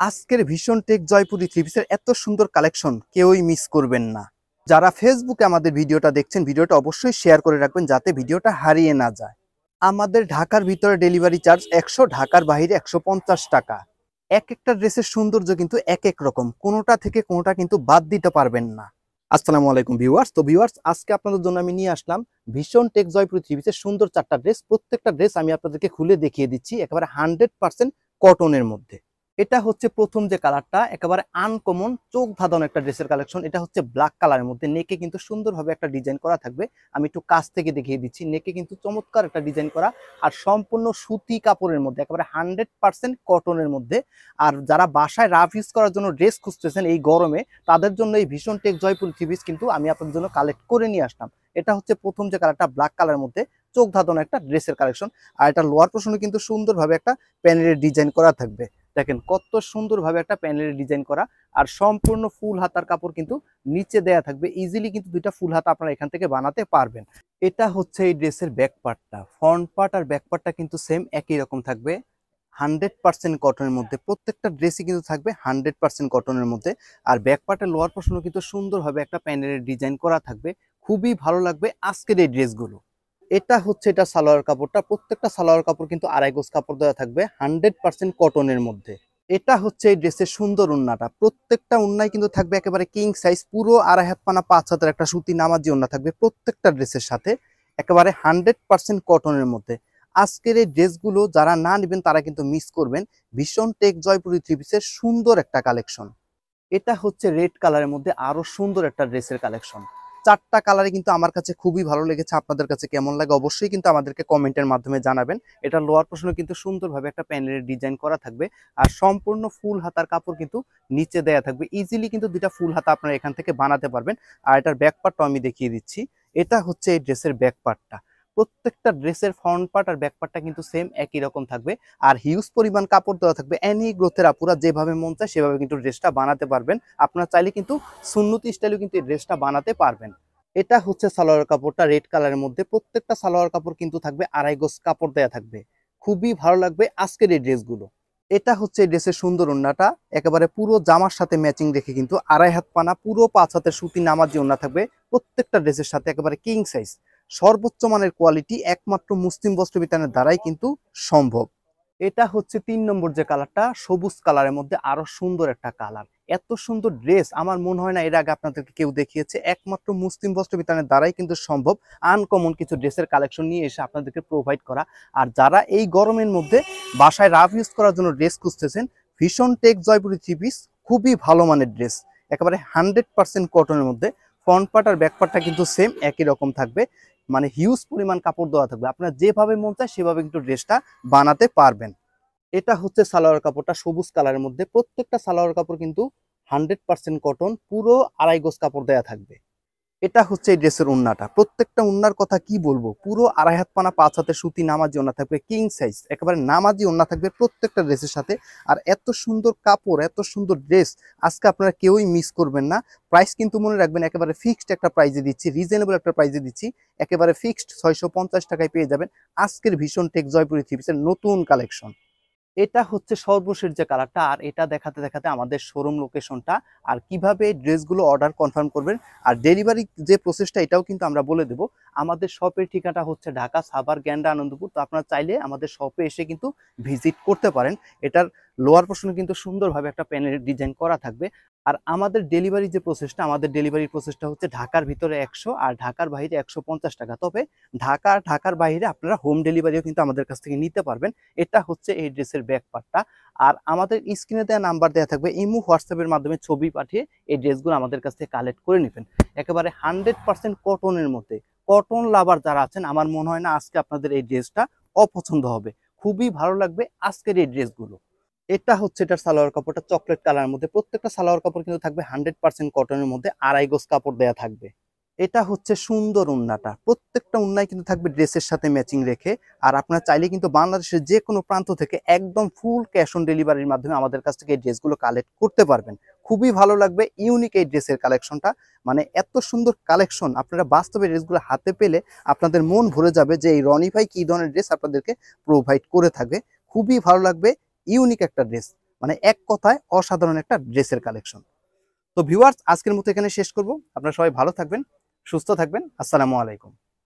আজকের ভীষণ take Jaipuri three পিসের এত সুন্দর কালেকশন কেউই মিস করবেন না। যারা ফেসবুকে আমাদের ভিডিওটা দেখছেন, ভিডিওটা অবশ্যই শেয়ার করে রাখবেন যাতে ভিডিওটা হারিয়ে না যায়। আমাদের ঢাকার ভিতরে ডেলিভারি চার্জ একশো, ঢাকার বাহিরে একশো পঞ্চাশ টাকা। এক একটা ড্রেসের সৌন্দর্য কিন্তু এক এক রকম, কোনোটা থেকে কোনোটা কিন্তু বাদ দিতে পারবেন না। আসসালামু আলাইকুম ভিউয়ার্স তো ভিউয়ার্স আজকে আপনাদের জন্য আমি নিয়ে আসলাম ভীষণ টেক জয়পুরি থ্রি পিসের সুন্দর চারটা ড্রেস প্রত্যেকটা ড্রেস আমি আপনাদেরকে খুলে দেখিয়ে দিচ্ছি, একেবারে হান্ড্রেড পার্সেন্ট কটনের মধ্যে। এটা হচ্ছে প্রথম যে কালারটা, একেবারে আনকমন চোখ ধাঁধানো একটা ড্রেসের কালেকশন এটা হচ্ছে ব্ল্যাক কালারের মধ্যে। নেকে কিন্তু সুন্দরভাবে একটা ডিজাইন করা থাকবে। আমি একটু কাছ থেকে দেখিয়ে দিচ্ছি। নেকে কিন্তু চমৎকার একটা ডিজাইন করা আর সম্পূর্ণ সুতি কাপড়ের মধ্যে, একেবারে হান্ড্রেড পার্সেন্ট কটনের মধ্যে। আর যারা বাসায় রাফ ইউজ করার জন্য ড্রেস খুঁজতেছেন এই গরমে, তাদের জন্য এই ভীষণ টেক জয়পুর থ্রিপিস কিন্তু আমি আপনাদের জন্য কালেক্ট করে নিয়ে আসলাম। এটা হচ্ছে প্রথম যে কালারটা ব্ল্যাক কালারের মধ্যে চোখ ধাঁধানো একটা ড্রেসের কালেকশন আর এটা লোয়ার পোর্শনে কিন্তু সুন্দরভাবে একটা প্যানেলের ডিজাইন করা থাকবে। দেখেন কত সুন্দরভাবে একটা প্যানেলের ডিজাইন করা, আর সম্পূর্ণ ফুল হাতার কাপড় কিন্তু নিচে দেয়া থাকবে। ইজিলি কিন্তু দুইটা ফুল হাতা আপনারা এখান থেকে বানাতে পারবেন। এটা হচ্ছে এই ড্রেসের ব্যাক পার্টটা ফ্রন্ট পার্ট আর ব্যাক পার্টটা কিন্তু সেম একই রকম থাকবে। হান্ড্রেড পার্সেন্ট কটনের মধ্যে। প্রত্যেকটা ড্রেসই কিন্তু থাকবে হান্ড্রেড পার্সেন্ট কটনের মধ্যে। আর ব্যাক পার্টের লোয়ার পোর্শনও কিন্তু সুন্দরভাবে একটা প্যানেলের ডিজাইন করা থাকবে। খুবই ভালো লাগবে আজকের এই ড্রেসগুলো এটা হচ্ছে এটা সালোয়ার কাপড়টা। প্রত্যেকটা সালোয়ার কাপড় কিন্তু আড়াই গোজ কাপড় দেওয়া থাকবে হান্ড্রেড পার্সেন্ট কটনের মধ্যে। এটা হচ্ছে এই ড্রেসের সুন্দর উন্নাটা। প্রত্যেকটা উন্নায় কিন্তু থাকবে একেবারে কিং সাইজ পুরো আড়াই হাত পানা, পাঁচ হাতের একটা সুতি নামাজি উন্না থাকবে প্রত্যেকটা ড্রেসের সাথে, একেবারে হান্ড্রেড পার্সেন্ট কটনের মধ্যে। আজকের এই ড্রেসগুলো যারা না নেবেন, তারা কিন্তু মিস করবেন। ভীষণ টেক জয়পুরি থ্রি পিসের সুন্দর একটা কালেকশন। এটা হচ্ছে রেড কালারের মধ্যে আরও সুন্দর একটা ড্রেসের কালেকশন চারটা কালারে কিন্তু আমার কাছে খুবই ভালো লেগেছে। আপনাদের কাছে কেমন লাগে অবশ্যই কিন্তু আমাদেরকে কমেন্টের মাধ্যমে জানাবেন। এটা লোয়ার প্রশ্ন কিন্তু সুন্দরভাবে একটা প্যানেলের ডিজাইন করা থাকবে। আর সম্পূর্ণ ফুল হাতার কাপড় কিন্তু নিচে দেয়া থাকবে। ইজিলি কিন্তু দুটা ফুল হাতা আপনারা এখান থেকে বানাতে পারবেন। আর এটার ব্যাক পার্টটাও আমি দেখিয়ে দিচ্ছি। এটা হচ্ছে এই ড্রেসের ব্যাক পার্টটা প্রত্যেকটা ড্রেসের ফ্রন্ট পার্ট আর ব্যাক পার্টটা কিন্তু সেম একই রকম থাকবে। আর হিউজ পরিমাণ কাপড় দেওয়া থাকবে। এনি গ্রোথের আপুরা যেভাবে মন চায় সেভাবে কিন্তু ড্রেসটা বানাতে পারবেন। আপনারা চাইলে কিন্তু সুন্নতি স্টাইলেও কিন্তু এই ড্রেসটা বানাতে পারবেন। এটা হচ্ছে সালোয়ার কাপড়টা রেড কালারের মধ্যে। প্রত্যেকটা সালোয়ার কাপড় কিন্তু থাকবে, আড়াই গোজ কাপড় দেয়া থাকবে। খুবই ভালো লাগবে আজকের এই ড্রেসগুলো। এটা হচ্ছে ড্রেসের সুন্দর ওন্নাটা। একেবারে পুরো জামার সাথে ম্যাচিং রেখে কিন্তু আড়াই হাত পানা, পুরো পাঁচ হাতের সুতি নামাজি ওন্না থাকবে। প্রত্যেকটা ড্রেসের সাথে একেবারে কিং সাইজ সর্বোচ্চ মানের কোয়ালিটি একমাত্র মুসলিম বস্ত্র বিতানের দ্বারাই কিন্তু সম্ভব। এটা হচ্ছে তিন নম্বর যে কালারটা সবুজ কালারের মধ্যে আরও সুন্দর একটা কালার এত সুন্দর ড্রেস আমার মনে হয় না এর আগে আপনাদেরকে কেউ দেখিয়েছে, একমাত্র মুসলিম বস্ত্র বিতানের দ্বারাই কিন্তু সম্ভব আনকমন কিছু ড্রেসের কালেকশন নিয়ে এসে আপনাদেরকে প্রোভাইড করা। আর যারা এই গরমের মধ্যে বাসায় রাফ ইউজ করার জন্য ড্রেস খুঁজতেছেন ভীষণ টেক জয়পুরি থ্রি পিস খুবই ভালো মানের ড্রেস একেবারে হান্ড্রেড পার্সেন্ট কটনের মধ্যে ফ্রন্ট পার্ট আর ব্যাক পার্টটা কিন্তু সেম একই রকম থাকবে। মানে হিউজ পরিমাণ কাপড় দেওয়া থাকবে। আপনার যেভাবে মন চায় সেভাবে কিন্তু ড্রেসটা বানাতে পারবেন। এটা হচ্ছে সালোয়ার কাপড়টা সবুজ কালারের মধ্যে। প্রত্যেকটা সালোয়ার কাপড় কিন্তু হান্ড্রেড পার্সেন্ট কটন পুরো আড়াই গোজ কাপড় দেওয়া থাকবে। এটা হচ্ছে এই ড্রেসের উন্নাটা। প্রত্যেকটা উন্নার কথা কি বলব? পুরো আড়াই হাত পানা, পাঁচ হাতে সুতি, নামাজি ওন্না থাকবে কিং সাইজ একেবারে নামাজি ওন্না থাকবে প্রত্যেকটা ড্রেসের সাথে। আর এত সুন্দর কাপড়, এত সুন্দর ড্রেস, আজকে আপনারা কেউই মিস করবেন না। প্রাইস কিন্তু মনে রাখবেন একেবারে ফিক্সড একটা প্রাইজে দিচ্ছি রিজনেবল একটা প্রাইজে দিচ্ছি। একেবারে ফিক্সড ছয়শো পঞ্চাশ টাকায় পেয়ে যাবেন আজকের ভীষণ টেক জয়পুরি থ্রিপিসের নতুন কালেকশন এটা হচ্ছে সর্বশেষ যে কালারটা, আর এটা দেখাতে দেখাতে আমাদের শোরুম লোকেশনটা আর কীভাবে ড্রেসগুলো অর্ডার কনফার্ম করবেন আর ডেলিভারি যে প্রসেসটা এটাও কিন্তু আমরা বলে দেব। আমাদের শপের ঠিকানাটা হচ্ছে ঢাকা সাভার, গ্যান্ডা, আনন্দপুর। তো আপনারা চাইলে আমাদের শপে এসে কিন্তু ভিজিট করতে পারেন। এটার লোয়ার পোর্শনে কিন্তু সুন্দরভাবে একটা প্যানের ডিজাইন করা থাকবে। আর আমাদের ডেলিভারি যে প্রসেসটা আমাদের ডেলিভারি প্রসেসটা হচ্ছে ঢাকার ভিতরে একশো আর ঢাকার বাইরে একশো পঞ্চাশ টাকা। তবে ঢাকা ঢাকার বাইরে আপনারা হোম ডেলিভারিও কিন্তু আমাদের কাছ থেকে নিতে পারবেন। এটা হচ্ছে এই ড্রেসের ব্যাক পার্টটা আর আমাদের স্ক্রিনে দেওয়া নাম্বার দেওয়া থাকবে, ইমু হোয়াটসঅ্যাপের মাধ্যমে ছবি পাঠিয়ে এই ড্রেসগুলো আমাদের কাছ থেকে কালেক্ট করে নেবেন। একেবারে হান্ড্রেড পার্সেন্ট কটনের মধ্যে। কটন লাভার যারা আছেন, আমার মনে হয় না আজকে আপনাদের এই ড্রেসটা অপছন্দ হবে। খুবই ভালো লাগবে আজকের এই ড্রেসগুলো এটা হচ্ছে এটার সালোয়ার কাপড়টা চকলেট কালারের মধ্যে। প্রত্যেকটা সালোয়ার কাপড় কিন্তু থাকবে হান্ড্রেড পার্সেন্ট কটনের মধ্যে, আড়াই গোজ কাপড় দেওয়া থাকবে। এটা হচ্ছে সুন্দর উন্নাটা। প্রত্যেকটা উন্নায় কিন্তু থাকবে ড্রেসের সাথে ম্যাচিং রেখে। আর আপনারা চাইলে কিন্তু বাংলাদেশের যে কোনো প্রান্ত থেকে একদম ফুল ক্যাশ অন ডেলিভারির মাধ্যমে আমাদের কাছ থেকে এই ড্রেসগুলো কালেক্ট করতে পারবেন। খুবই ভালো লাগবে ইউনিক এই ড্রেসের কালেকশনটা মানে এত সুন্দর কালেকশন আপনারা বাস্তবে ড্রেসগুলো হাতে পেলে আপনাদের মন ভরে যাবে যে এই রনি ভাই কি ধরনের ড্রেস আপনাদেরকে প্রোভাইড করে থাকবে। খুবই ভালো লাগবে ইউনিক একটা ড্রেস মানে এক কথায় অসাধারণ একটা ড্রেসের কালেকশন তো ভিউয়ার্স আজকের মতো এখানে শেষ করব। আপনারা সবাই ভালো থাকবেন, সুস্থ থাকবেন। আসসালামু আলাইকুম।